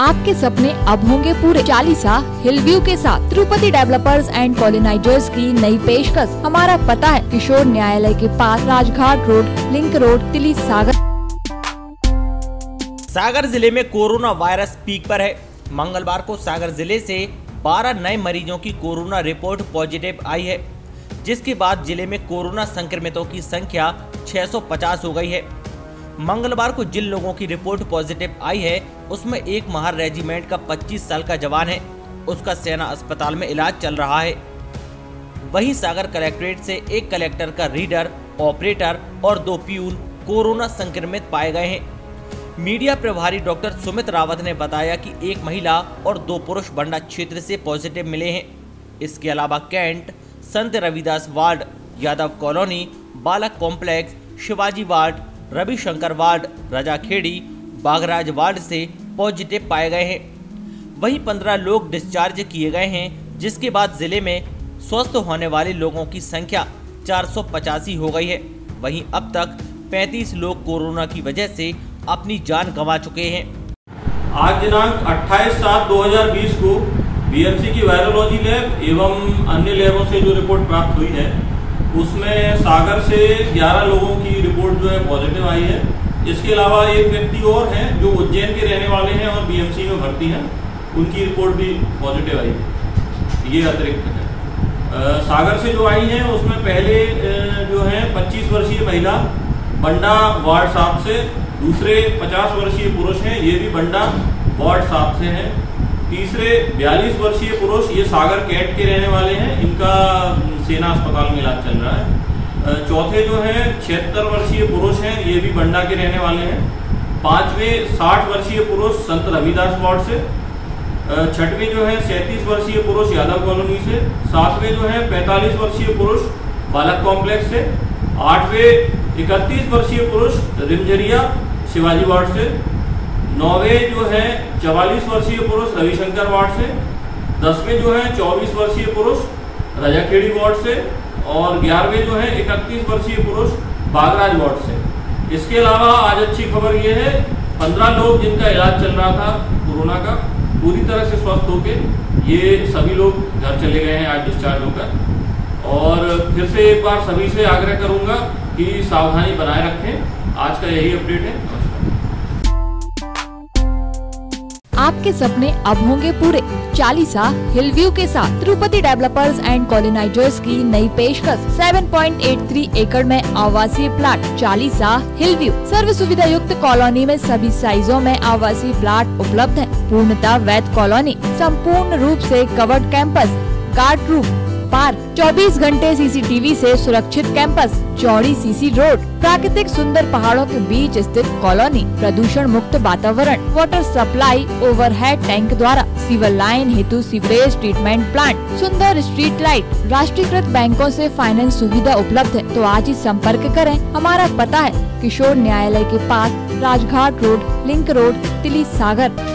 आपके सपने अब होंगे पूरे। चालीसा हिल व्यू के साथ तिरुपति डेवलपर्स एंड कॉलोनाइजर्स की नई पेशकश। हमारा पता है किशोर न्यायालय के पास Rajghat road link road Tili Sagar Sagar ज़िले में कोरोना वायरस पीक पर है। मंगलवार को सागर ज़िले से 12 नए मरीजों की कोरोना रिपोर्ट पॉजिटिव आई है, जिसके बाद ज़िले में कोरोना संक्रमितों की संख्या 650 हो गई है। मंगलवार को जिन लोगों की रिपोर्ट पॉजिटिव आई है, उसमें एक महार रेजिमेंट का 25 साल का जवान है। उसका सेना अस्पताल में इलाज चल रहा है। वहीं सागर कलेक्ट्रेट से एक कलेक्टर का रीडर, ऑपरेटर और दो प्यून कोरोना संक्रमित पाए गए हैं। मीडिया प्रभारी डॉक्टर सुमित रावत ने बताया कि एक महिला और दो पुरुष बंडा क्षेत्र से पॉजिटिव मिले हैं। इसके अलावा cantt, Sant Ravidas ward, Yadav colony, बालक complex, Shivaji ward Ravishankar ward, Rajakhedi, Bagraj ward से पॉजिटिव पाए गए हैं। वहीं पंद्रह लोग डिस्चार्ज किए गए हैं, जिसके बाद ज़िले में स्वस्थ होने वाले लोगों की संख्या चार सौ पचासी हो गई है। वहीं अब तक 35 लोग कोरोना की वजह से अपनी जान गंवा चुके हैं। आज दिनांक 28 सात 2020 को बीएमसी की वायरोलॉजी लैब एवं अन्य लैबों से जो रिपोर्ट प्राप्त हुई है उसमें सागर से 11 लोगों की रिपोर्ट जो है पॉजिटिव आई है। इसके अलावा एक व्यक्ति और हैं जो उज्जैन के रहने वाले हैं और बीएमसी में भर्ती हैं। उनकी रिपोर्ट भी पॉजिटिव आई है। ये अतिरिक्त है। सागर से जो आई हैं, उसमें पहले जो है 25 वर्षीय महिला, बंडा वार्ड साहब से, दूसरे 50 वर्षीय पुरुष हैं, ये भी बंडा वार्ड साहब से हैं। तीसरे 42 वर्षीय पुरुष, ये सागर कैट के रहने वाले हैं। इनका सेना अस्पताल में इलाज चल रहा है। चौथे जो है, छिहत्तर वर्षीय पुरुष हैं, ये भी बंडा के रहने वाले हैं। पाँचवें, साठ वर्षीय पुरुष, संत रविदास वार्ड से। छठवें जो है, सैंतीस वर्षीय पुरुष, यादव कॉलोनी से। सातवें जो है, पैंतालीस वर्षीय पुरुष, बालक कॉम्प्लेक्स से। आठवें, इकतीस वर्षीय पुरुष, रिमझरिया, शिवाजी वार्ड से। नौवे जो है चवालीस वर्षीय पुरुष रविशंकर वार्ड से, दसवें जो है चौबीस वर्षीय पुरुष रजाखेड़ी वार्ड से, और ग्यारहवें जो है इकतीस वर्षीय पुरुष बागराज वार्ड से। इसके अलावा आज अच्छी खबर ये है, पंद्रह लोग जिनका इलाज चल रहा था कोरोना का, पूरी तरह से स्वस्थ होके ये सभी लोग घर चले गए हैं आज डिस्चार्ज होकर। और फिर से एक बार सभी से आग्रह करूँगा कि सावधानी बनाए रखें। आज का यही अपडेट है आपके सपने अब होंगे पूरे। चालीसा हिल व्यू के साथ तिरुपति डेवलपर्स एंड कॉलोनाइजर्स की नई पेशकश। 7.83 एकड़ में आवासीय प्लाट चालीसा हिल व्यू सर्व सुविधा युक्त कॉलोनी में सभी साइजों में आवासीय प्लाट उपलब्ध है। पूर्णता वैध कॉलोनी संपूर्ण रूप ऐसी covered campus guard room park 24 घंटे सीसीटीवी से सुरक्षित कैंपस चौड़ी सीसी रोड प्राकृतिक सुंदर पहाड़ों के बीच स्थित कॉलोनी प्रदूषण मुक्त वातावरण वाटर सप्लाई ओवरहेड टैंक द्वारा सीवर लाइन हेतु सीवरेज ट्रीटमेंट प्लांट सुंदर स्ट्रीट लाइट राष्ट्रीयकृत बैंकों से फाइनेंस सुविधा उपलब्ध है। तो आज ही संपर्क करें। हमारा पता है किशोर न्यायालय के पास Rajghat road, link road, Tili Sagar.